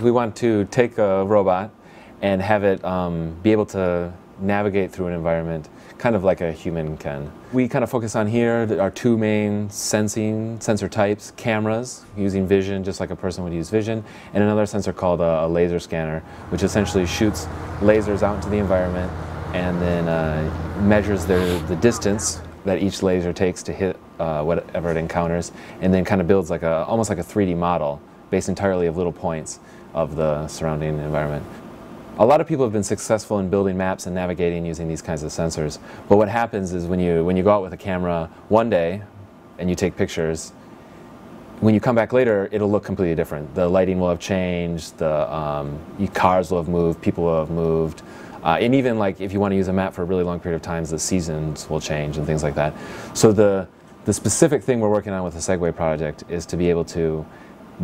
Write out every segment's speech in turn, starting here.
We want to take a robot and have it um, be able to navigate through an environment kind of like a human can. We kind of focus on here our two main sensing sensor types, cameras using vision just like a person would use vision, and another sensor called a, a laser scanner, which essentially shoots lasers out into the environment and then uh, measures their, the distance that each laser takes to hit uh, whatever it encounters, and then kind of builds like a, almost like a 3D model based entirely of little points of the surrounding environment. A lot of people have been successful in building maps and navigating using these kinds of sensors. But what happens is when you, when you go out with a camera one day and you take pictures, when you come back later, it'll look completely different. The lighting will have changed, the um, cars will have moved, people will have moved, uh, and even like if you want to use a map for a really long period of times, the seasons will change and things like that. So the, the specific thing we're working on with the Segway project is to be able to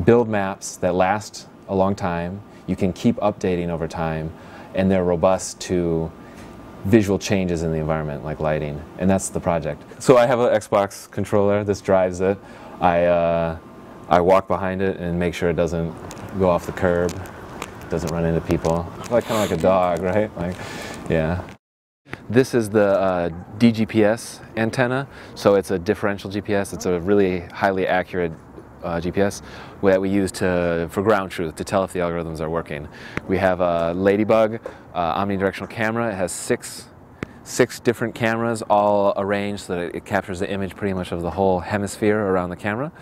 build maps that last a long time. You can keep updating over time, and they're robust to visual changes in the environment, like lighting, and that's the project. So I have an Xbox controller. This drives it. I uh, I walk behind it and make sure it doesn't go off the curb doesn't run into people. Like kind of like a dog, right? Like, yeah. This is the uh, DGPS antenna, so it's a differential GPS. It's a really highly accurate uh, GPS that we use to, for ground truth to tell if the algorithms are working. We have a Ladybug uh, omnidirectional camera. It has six six different cameras all arranged so that it, captures the image pretty much of the whole hemisphere around the camera.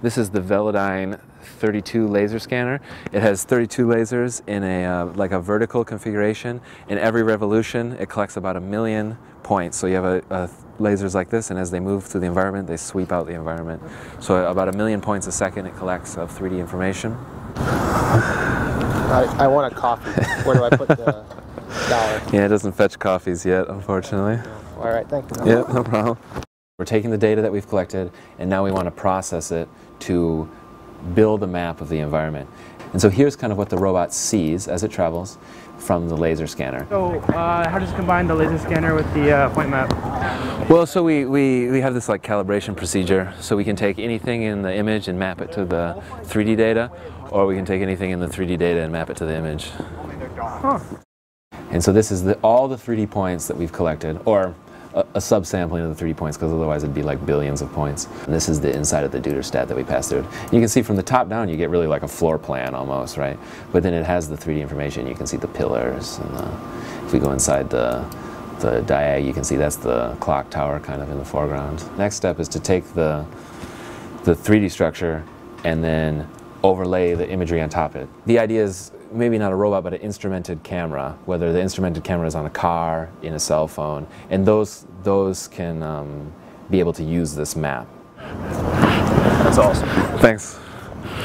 This is the Velodyne 32 laser scanner. It has 32 lasers in a uh, like a vertical configuration. In every revolution, it collects about a million points. So you have a, a lasers like this, and as they move through the environment, they sweep out the environment. So about a million points a second it collects of 3D information. I, I want a coffee. Where do I put the dollar? Yeah, it doesn't fetch coffees yet, unfortunately. All right, thank you. Yeah, no problem. We're taking the data that we've collected, and now we want to process it to build a map of the environment. And so here's kind of what the robot sees as it travels from the laser scanner. So uh, how does it combine the laser scanner with the uh, point map? Well, so we, we, we have this like calibration procedure. So we can take anything in the image and map it to the 3D data, or we can take anything in the 3D data and map it to the image. Huh. And so this is the, all the 3D points that we've collected, or a, a subsampling of the 3D points because otherwise it'd be like billions of points. And this is the inside of the Duderstadt that we passed through. You can see from the top down you get really like a floor plan almost, right? But then it has the 3D information. You can see the pillars and the, if we go inside the the diag, you can see that's the clock tower kind of in the foreground. Next step is to take the the 3D structure and then overlay the imagery on top of it. The idea is maybe not a robot, but an instrumented camera, whether the instrumented camera is on a car, in a cell phone, and those, those can um, be able to use this map. That's awesome. Thanks.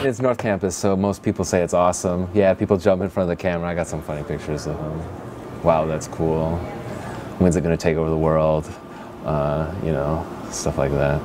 It's North Campus, so most people say it's awesome. Yeah, people jump in front of the camera. I got some funny pictures of them. Wow, that's cool. When's it going to take over the world? Uh, you know, stuff like that.